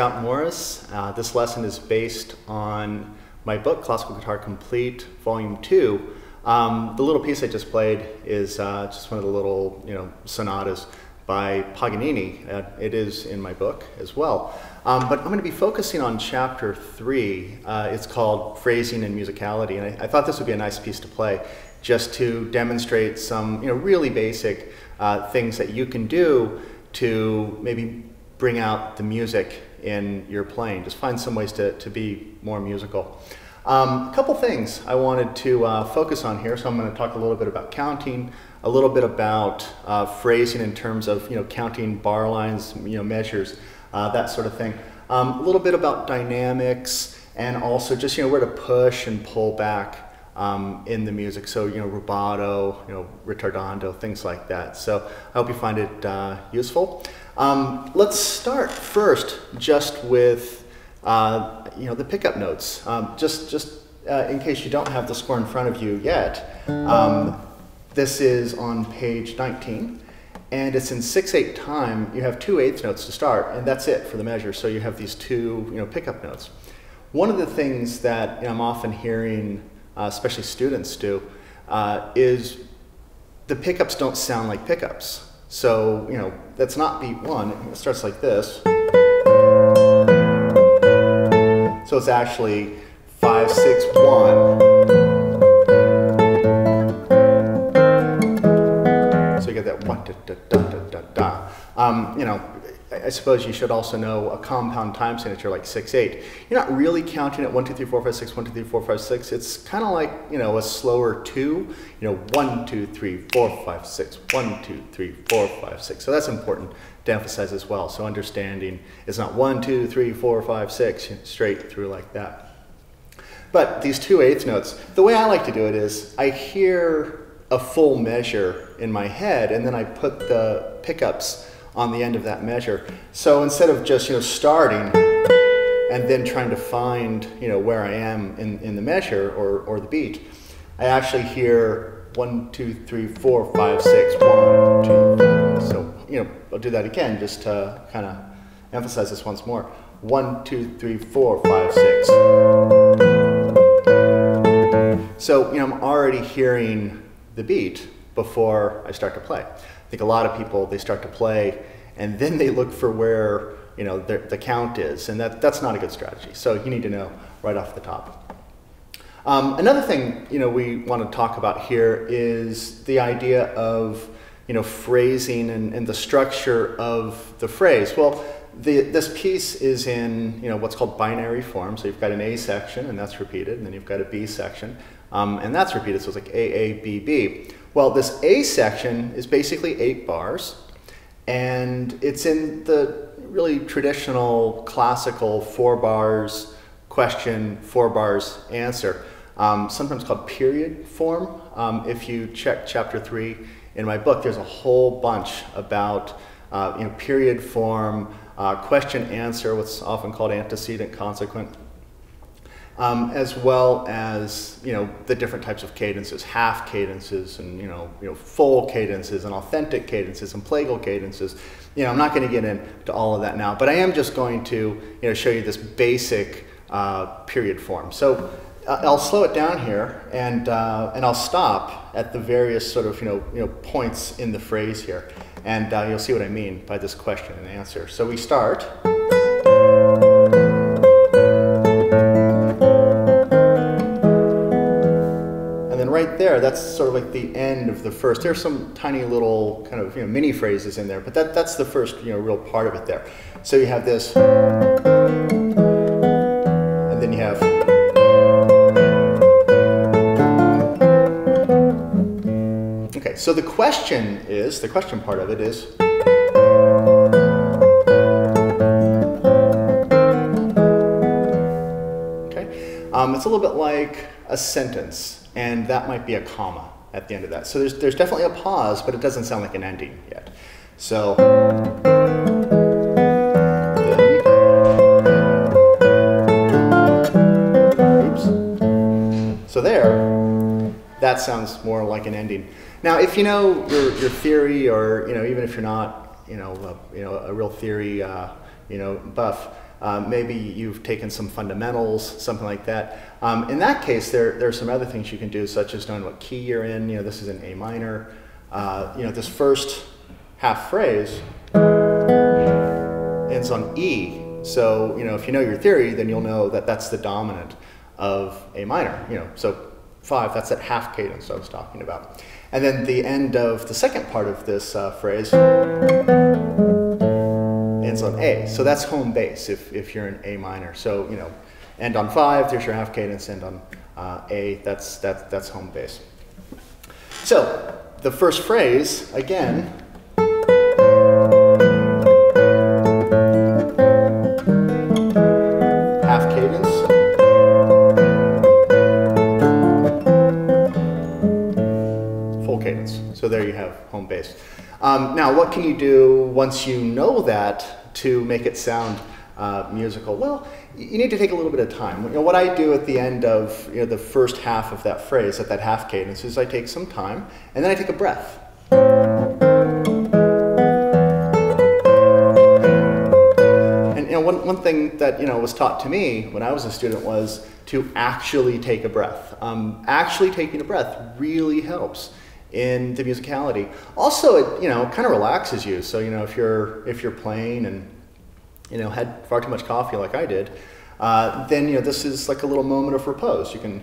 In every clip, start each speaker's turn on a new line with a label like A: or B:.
A: Scott Morris. Uh, this lesson is based on my book, Classical Guitar Complete, Volume 2. Um, the little piece I just played is uh, just one of the little, you know, sonatas by Paganini. Uh, it is in my book as well. Um, but I'm going to be focusing on chapter 3. Uh, it's called Phrasing and Musicality, and I, I, thought this would be a nice piece to play just to demonstrate some, you know, really basic uh, things that you can do to maybe bring out the music in your playing. Just find some ways to, to be more musical. Um, a couple things I wanted to uh, focus on here. So I'm going to talk a little bit about counting, a little bit about uh, phrasing in terms of you know counting bar lines, you know measures, uh, that sort of thing. Um, a little bit about dynamics and also just you know where to push and pull back um, in the music. So you know rubato, you know ritardando, things like that. So I hope you find it uh, useful. Um, let's start first just with uh, you know the pickup notes. Um, just just uh, in case you don't have the score in front of you yet, um, this is on page 19, and it's in 6-8 time. You have two eighth notes to start, and that's it for the measure. So you have these two you know pickup notes. One of the things that you know, I'm often hearing, uh, especially students do, uh, is the pickups don't sound like pickups. So, you know, that's not beat one. It starts like this. So it's actually five, six, one. So you get that one, da, da, da, da, da. Um, you know, I suppose you should also know a compound time signature like 6, 8. You're not really counting at 1, 2, 3, 4, 5, 6, 1, 2, 3, 4, 5, 6. It's kind of like, you know, a slower 2. You know, 1, 2, 3, 4, 5, 6, 1, 2, 3, 4, 5, 6. So that's important to emphasize as well. So understanding it's not 1, 2, 3, 4, 5, 6, straight through like that. But these two eighth notes, the way I like to do it is I hear a full measure in my head and then I put the pickups on the end of that measure. So instead of just you know starting and then trying to find you know where I am in, in the measure or, or the beat, I actually hear one, two, three, four, five, six, one, two. So you know I'll do that again just to kind of emphasize this once more. One, two, three, four, five, six. So you know I'm already hearing the beat before I start to play. I think a lot of people, they start to play and then they look for where you know the, the count is, and that, that's not a good strategy. So you need to know right off the top. Um, another thing you know we want to talk about here is the idea of you know phrasing and, and the structure of the phrase. Well, the, this piece is in you know what's called binary form. So you've got an A section, and that's repeated, and then you've got a B section, um, and that's repeated. So it's like A A B B. Well, this A section is basically eight bars, and it's in the really traditional classical four bars question, four bars answer, um, sometimes called period form. Um, if you check chapter three in my book, there's a whole bunch about uh, you know, period form, uh, question answer, what's often called antecedent consequent um, as well as you know the different types of cadences, half cadences, and you know you know full cadences, and authentic cadences, and plagal cadences. You know, I'm not going to get into all of that now, but I am just going to you know show you this basic uh, period form. So uh, I'll slow it down here, and uh, and I'll stop at the various sort of you know you know points in the phrase here, and uh, you'll see what I mean by this question and answer. So we start. There, that's sort of like the end of the first. There's some tiny little kind of you know mini phrases in there, but that, that's the first you know real part of it there. So you have this, and then you have. Okay, so the question is, the question part of it is, um, it's a little bit like a sentence and that might be a comma at the end of that. So there's, there's definitely a pause, but it doesn't sound like an ending yet. So. So there, that sounds more like an ending. Now, if you know your, your theory, or you know, even if you're not, you know, a, you know, a real theory uh, you know, buff. Uh, maybe you've taken some fundamentals, something like that. Um, in that case, there, there are some other things you can do, such as knowing what key you're in. You know, this is an A minor. Uh, you know, this first half phrase ends on E. So, you know, if you know your theory, then you'll know that that's the dominant of A minor. You know, so five, that's that half cadence I was talking about. And then the end of the second part of this uh, phrase ends on A. So that's home base if, if you're in A minor. So, you know, end on five, there's your half cadence, end on uh, A, that's, that, that's home base. So the first phrase, again, half cadence. Full cadence. So there you have home base. Um, now, what can you do once you know that to make it sound uh, musical? Well, you need to take a little bit of time. You know, what I do at the end of you know, the first half of that phrase, at that half cadence, is I take some time and then I take a breath. And you know, one, one thing that you know, was taught to me when I was a student was to actually take a breath. Um, actually taking a breath really helps in the musicality. Also, it you know kind of relaxes you. So you know if you're if you're playing and you know had far too much coffee like I did, uh, then you know this is like a little moment of repose. You can.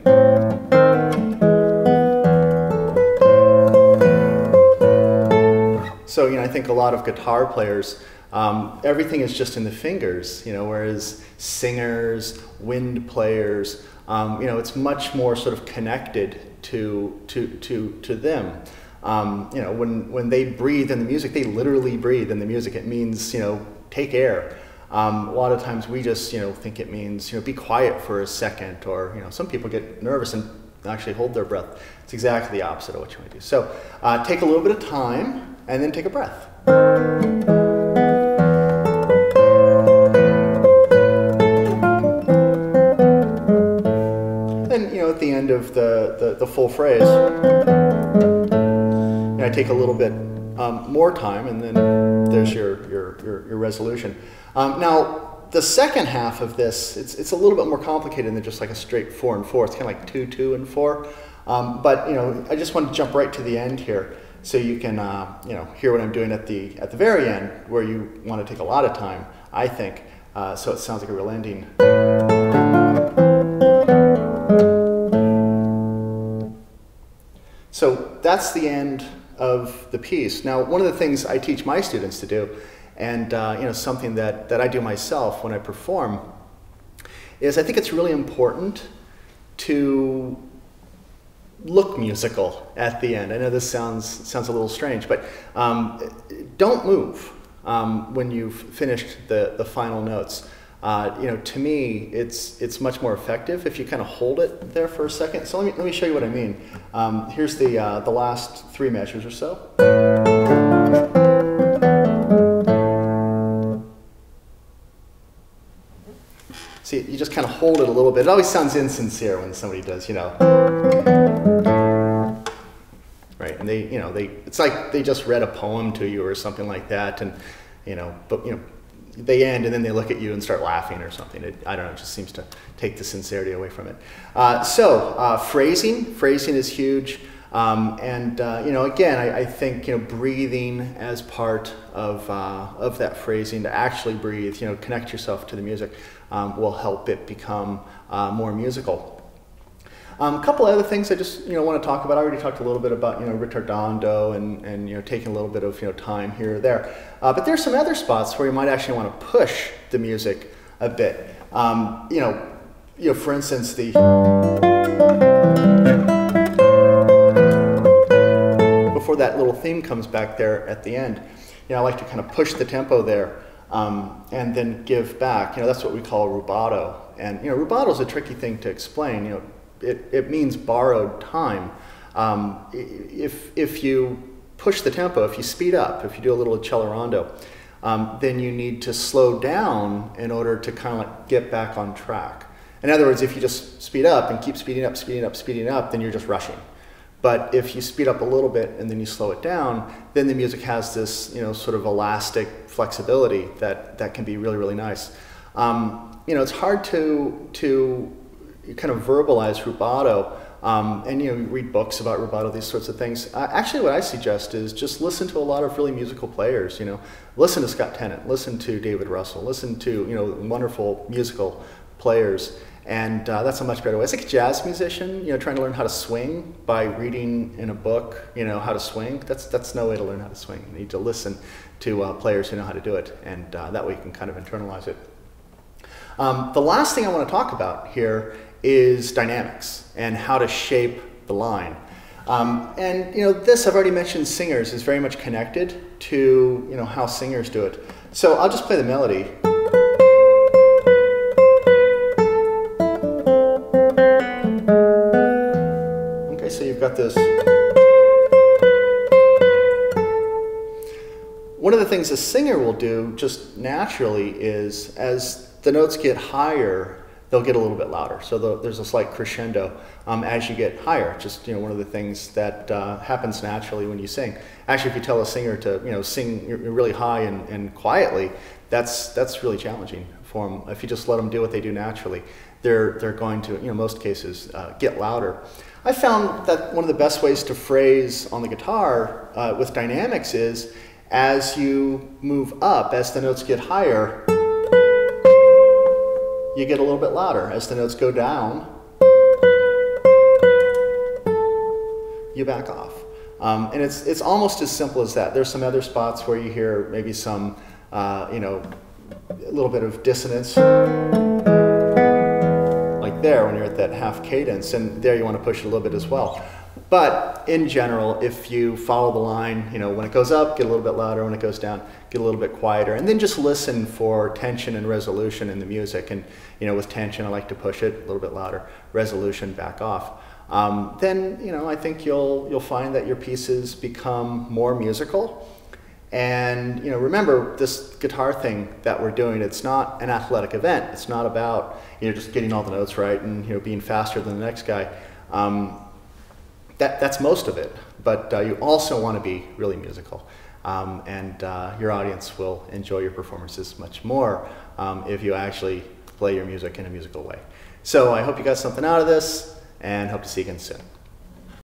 A: So you know I think a lot of guitar players. Um, everything is just in the fingers, you know, whereas singers, wind players, um, you know, it's much more sort of connected to, to, to, to them. Um, you know, when, when they breathe in the music, they literally breathe in the music. It means, you know, take air. Um, a lot of times we just, you know, think it means, you know, be quiet for a second, or, you know, some people get nervous and actually hold their breath. It's exactly the opposite of what you want to do. So uh, take a little bit of time and then take a breath. Then you know at the end of the, the, the full phrase. I take a little bit um, more time, and then there's your, your, your, your resolution. Um, now, the second half of this, it's, it's a little bit more complicated than just like a straight four and four. It's kind of like two, two, and four. Um, but, you know, I just want to jump right to the end here so you can, uh, you know, hear what I'm doing at the, at the very end where you want to take a lot of time, I think. Uh, so it sounds like a real ending. So that's the end of the piece. Now, one of the things I teach my students to do, and uh, you know, something that, that I do myself when I perform, is I think it's really important to look musical at the end. I know this sounds sounds a little strange, but um, don't move um, when you've finished the, the final notes. Uh, you know, to me, it's it's much more effective if you kind of hold it there for a second. So let me let me show you what I mean. Um, here's the uh, the last three measures or so. Hold it a little bit. It always sounds insincere when somebody does, you know. Right, and they, you know, they, it's like they just read a poem to you or something like that, and, you know, but, you know, they end and then they look at you and start laughing or something. It, I don't know, it just seems to take the sincerity away from it. Uh, so, uh, phrasing, phrasing is huge. Um, and, uh, you know, again, I, I, think, you know, breathing as part of, uh, of that phrasing, to actually breathe, you know, connect yourself to the music, um, will help it become uh, more musical. Um, a couple other things I just you know want to talk about. I already talked a little bit about you know ritardando and and you know taking a little bit of you know time here or there. Uh, but there's some other spots where you might actually want to push the music a bit. Um, you know, you know, for instance, the before that little theme comes back there at the end. You know, I like to kind of push the tempo there um, and then give back. You know, that's what we call rubato. And you know, rubato is a tricky thing to explain. You know it, it means borrowed time. Um, if, if you push the tempo, if you speed up, if you do a little accelerando, um, then you need to slow down in order to kind of like get back on track. In other words, if you just speed up and keep speeding up, speeding up, speeding up, then you're just rushing, But if you speed up a little bit and then you slow it down, then the music has this, you know, sort of elastic flexibility that, that can be really, really nice. Um, you know, it's hard to, to kind of verbalize rubato um, and you know, read books about rubato, these sorts of things. Uh, actually, what I suggest is just listen to a lot of really musical players. You know, listen to Scott Tennant, listen to David Russell, listen to you know wonderful musical players, and uh, that's a much better way. It's like a jazz musician, you know, trying to learn how to swing by reading in a book, you know, how to swing. That's that's no way to learn how to swing. You need to listen to uh, players who know how to do it, and uh, that way you can kind of internalize it. Um, the last thing I want to talk about here is dynamics and how to shape the line. Um, and you know, this I've already mentioned. Singers is very much connected to you know how singers do it. So I'll just play the melody. You've got this. One of the things a singer will do just naturally is as the notes get higher, they'll get a little bit louder. So the, there's a slight crescendo um, as you get higher. Just you know, one of the things that uh, happens naturally when you sing. Actually, if you tell a singer to you know sing really high and, and quietly, that's that's really challenging for them. If you just let them do what they do naturally, they're they're going to you know most cases uh, get louder. I found that one of the best ways to phrase on the guitar uh, with dynamics is as you move up, as the notes get higher you get a little bit louder. As the notes go down, you back off. Um, and it's, it's almost as simple as that. There's some other spots where you hear maybe some, uh, you know, a little bit of dissonance, like there when you're at that half cadence, and there you want to push it a little bit as well. But in general, if you follow the line, you know, when it goes up, get a little bit louder. When it goes down, get a little bit quieter. And then just listen for tension and resolution in the music. And, you know, with tension, I like to push it a little bit louder. Resolution, back off. Um, then, you know, I think you'll, you'll find that your pieces become more musical. And, you know, remember this guitar thing that we're doing, it's not an athletic event. It's not about, you know, just getting all the notes right and, you know, being faster than the next guy. Um, that, that's most of it. But uh, you also want to be really musical. Um, and uh, your audience will enjoy your performances much more um, if you actually play your music in a musical way. So I hope you got something out of this and hope to see you again soon.